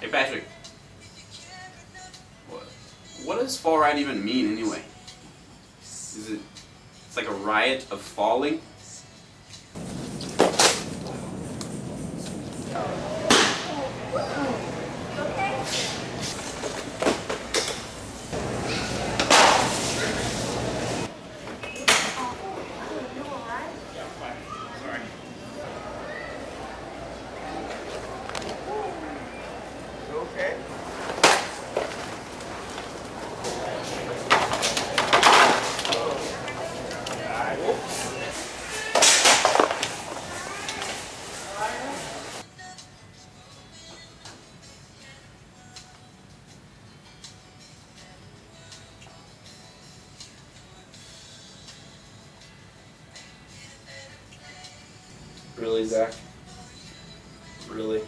Hey Patrick. What, what does Fallriot even mean anyway? Is it it's like a riot of falling? Really, Zach? Really?